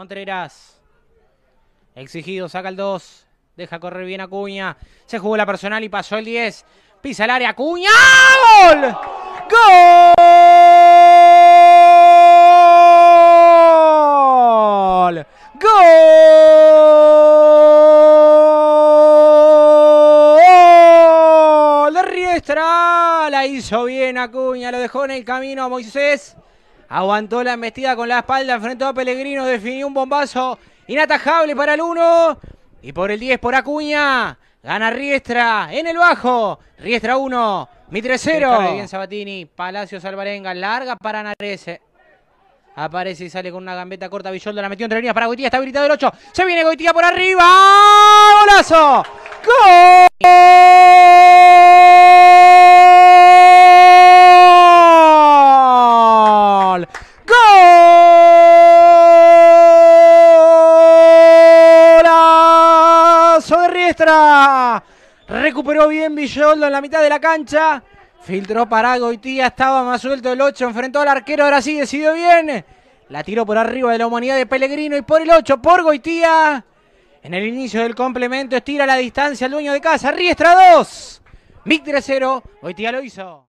Contreras. Exigido, saca el 2. Deja correr bien Acuña. Se jugó la personal y pasó el 10. Pisa el área. Acuña. ¡Gol! ¡Gol! ¡Gol! De Riestra. La hizo bien Acuña. Lo dejó en el camino a Moisés. Aguantó la embestida con la espalda. Enfrentó a Pellegrino. Definió un bombazo inatajable para el 1. Y por el 10 por Acuña. Gana Riestra en el bajo. Riestra 1. Mitre 0. Bien Sabatini. Palacios Alvarenga. Larga para Narese. Aparece y sale con una gambeta corta. Villoldo la metió entre líneas para Goitía. Está habilitado el 8. Se viene Goitía por arriba. ¡Golazo! ¡Gol! ¡Golazo de Riestra! Recuperó bien Villoldo en la mitad de la cancha. Filtró para Goitía, estaba más suelto el 8, enfrentó al arquero, ahora sí decidió bien. La tiró por arriba de la humanidad de Pellegrino y por el 8, por Goitía. En el inicio del complemento estira la distancia al dueño de casa. Riestra 2. Mic 3-0. Goitía lo hizo.